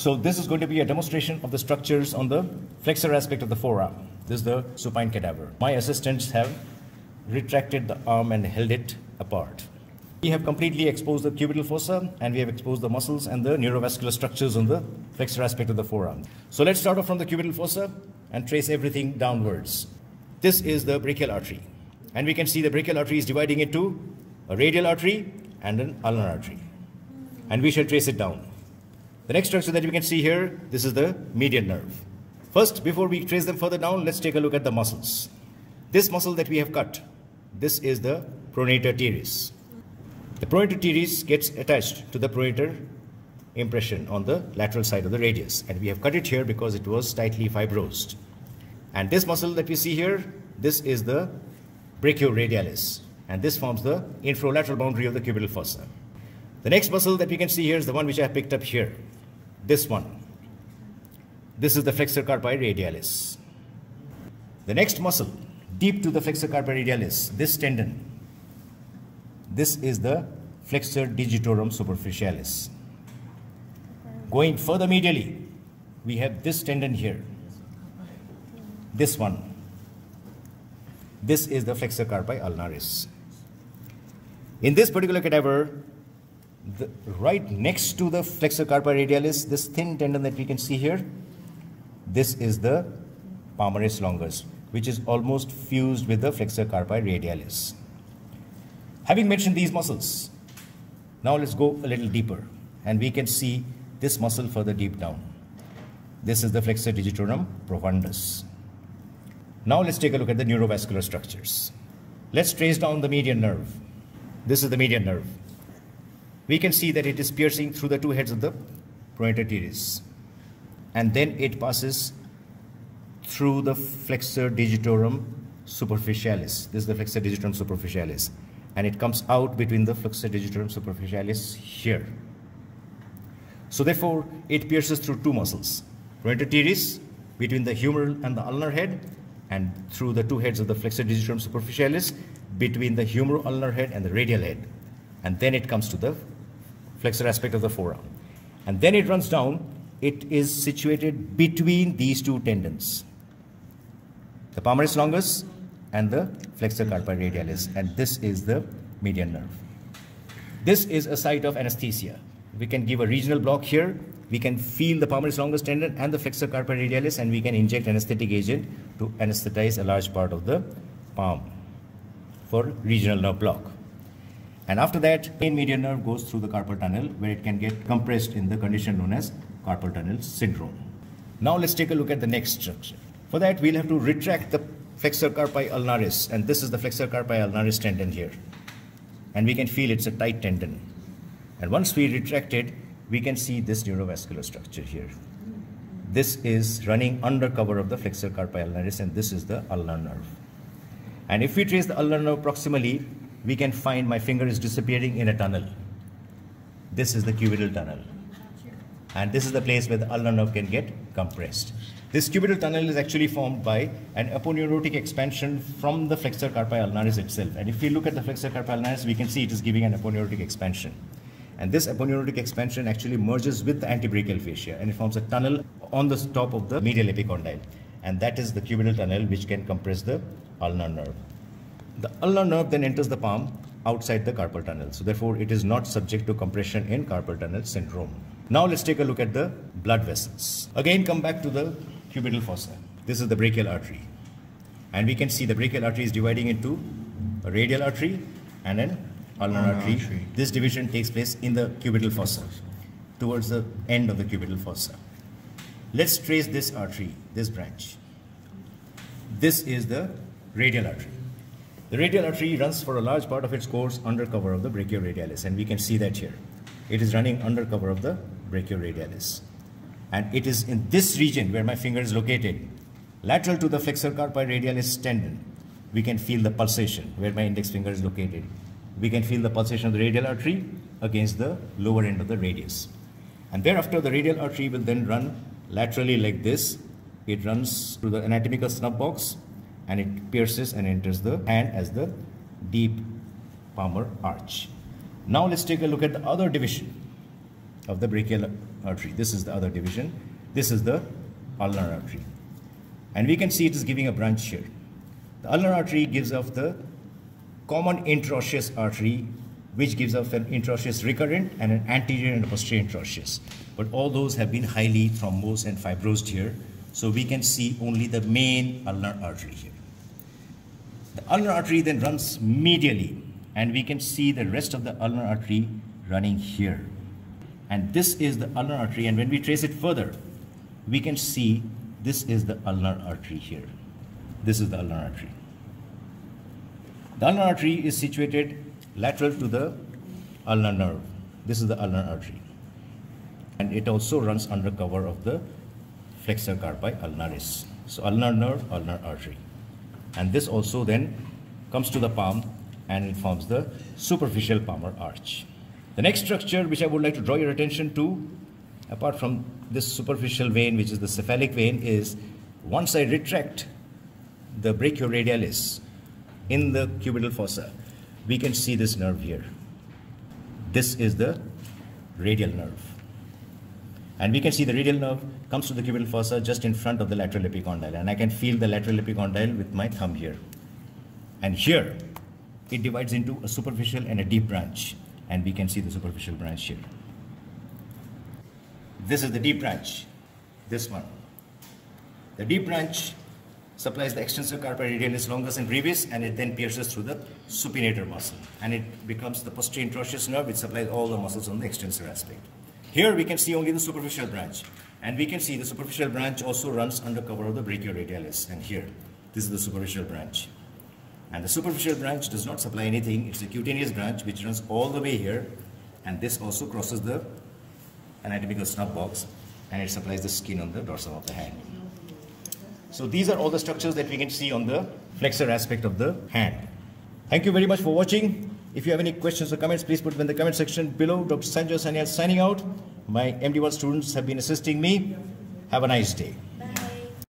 So this is going to be a demonstration of the structures on the flexor aspect of the forearm. This is the supine cadaver. My assistants have retracted the arm and held it apart. We have completely exposed the cubital fossa and we have exposed the muscles and the neurovascular structures on the flexor aspect of the forearm. So let's start off from the cubital fossa and trace everything downwards. This is the brachial artery. And we can see the brachial artery is dividing into a radial artery and an ulnar artery. And we shall trace it down. The next structure that we can see here, this is the median nerve. First, before we trace them further down, let's take a look at the muscles. This muscle that we have cut, this is the pronator teres. The pronator teres gets attached to the pronator impression on the lateral side of the radius. And we have cut it here because it was tightly fibrosed. And this muscle that we see here, this is the brachioradialis. And this forms the infralateral boundary of the cubital fossa. The next muscle that we can see here is the one which I picked up here. This one. This is the flexor carpi radialis. The next muscle, deep to the flexor carpi radialis, this tendon. This is the flexor digitorum superficialis. Going further medially, we have this tendon here. This one. This is the flexor carpi ulnaris. In this particular cadaver, the, right next to the flexor carpi radialis, this thin tendon that we can see here, this is the palmaris longus, which is almost fused with the flexor carpi radialis. Having mentioned these muscles, now let's go a little deeper and we can see this muscle further deep down. This is the flexor digitorum profundus. Now let's take a look at the neurovascular structures. Let's trace down the median nerve. This is the median nerve. We can see that it is piercing through the two heads of the pronator teres. And then it passes through the flexor digitorum superficialis. This is the flexor digitorum superficialis. And it comes out between the flexor digitorum superficialis here. So therefore, it pierces through two muscles. Pronator teres between the humeral and the ulnar head and through the two heads of the flexor digitorum superficialis between the humeral ulnar head and the radial head. And then it comes to the flexor aspect of the forearm. And then it runs down. It is situated between these two tendons, the palmaris longus and the flexor carpi radialis. And this is the median nerve. This is a site of anesthesia. We can give a regional block here. We can feel the palmaris longus tendon and the flexor carpi radialis, and we can inject anesthetic agent to anesthetize a large part of the palm for regional nerve block. And after that, main median nerve goes through the carpal tunnel where it can get compressed in the condition known as carpal tunnel syndrome. Now let's take a look at the next structure. For that, we'll have to retract the flexor carpi ulnaris, and this is the flexor carpi ulnaris tendon here. And we can feel it's a tight tendon. And once we retract it, we can see this neurovascular structure here. This is running under cover of the flexor carpi ulnaris, and this is the ulnar nerve. And if we trace the ulnar nerve proximally, we can find my finger is disappearing in a tunnel. This is the cubital tunnel. And this is the place where the ulnar nerve can get compressed. This cubital tunnel is actually formed by an aponeurotic expansion from the flexor carpi ulnaris itself. And if we look at the flexor carpi ulnaris, we can see it is giving an aponeurotic expansion. And this aponeurotic expansion actually merges with the antebrachial fascia and it forms a tunnel on the top of the medial epicondyle. And that is the cubital tunnel which can compress the ulnar nerve. The ulnar nerve then enters the palm outside the carpal tunnel. So therefore, it is not subject to compression in carpal tunnel syndrome. Now let's take a look at the blood vessels. Again, come back to the cubital fossa. This is the brachial artery. And we can see the brachial artery is dividing into a radial artery and an ulnar artery. artery. This division takes place in the cubital fossa, towards the end of the cubital fossa. Let's trace this artery, this branch. This is the radial artery. The radial artery runs for a large part of its course under cover of the brachioradialis, and we can see that here. It is running under cover of the brachioradialis. And it is in this region where my finger is located, lateral to the flexor carpi radialis tendon, we can feel the pulsation where my index finger is located. We can feel the pulsation of the radial artery against the lower end of the radius. And thereafter, the radial artery will then run laterally like this. It runs through the anatomical snuff box and it pierces and enters the hand as the deep palmar arch. Now let's take a look at the other division. of the brachial artery. This is the other division. This is the ulnar artery. And we can see it is giving a branch here. The ulnar artery gives off the common interosseous artery, which gives off an interosseous recurrent and an anterior and posterior interosseous. But all those have been highly thrombosed and fibrosed here. So we can see only the main ulnar artery here. The ulnar artery then runs medially and we can see the rest of the ulnar artery running here. And this is the ulnar artery and when we trace it further, we can see this is the ulnar artery here. This is the ulnar artery. The ulnar artery is situated lateral to the ulnar nerve. This is the ulnar artery. And it also runs under cover of the flexor carpi ulnaris. So ulnar nerve, ulnar artery. And this also then comes to the palm and it forms the superficial palmar arch. The next structure which I would like to draw your attention to, apart from this superficial vein, which is the cephalic vein, is once I retract the brachioradialis in the cubital fossa, we can see this nerve here. This is the radial nerve. And we can see the radial nerve comes to the cubital fossa just in front of the lateral epicondyle. And I can feel the lateral epicondyle with my thumb here. And here, it divides into a superficial and a deep branch. And we can see the superficial branch here. This is the deep branch, this one. The deep branch supplies the extensor carpi radialis longus and brevis and it then pierces through the supinator muscle and it becomes the posterior interosseous nerve which supplies all the muscles on the extensor aspect. Here we can see only the superficial branch and we can see the superficial branch also runs under cover of the brachioradialis and here this is the superficial branch. And the superficial branch does not supply anything, it's a cutaneous branch which runs all the way here and this also crosses the anatomical snuff box and it supplies the skin on the dorsum of the hand. So these are all the structures that we can see on the flexor aspect of the hand. Thank you very much for watching. If you have any questions or comments, please put them in the comment section below. Dr. Sanjoy Sanyal signing out. My MD1 students have been assisting me. Have a nice day.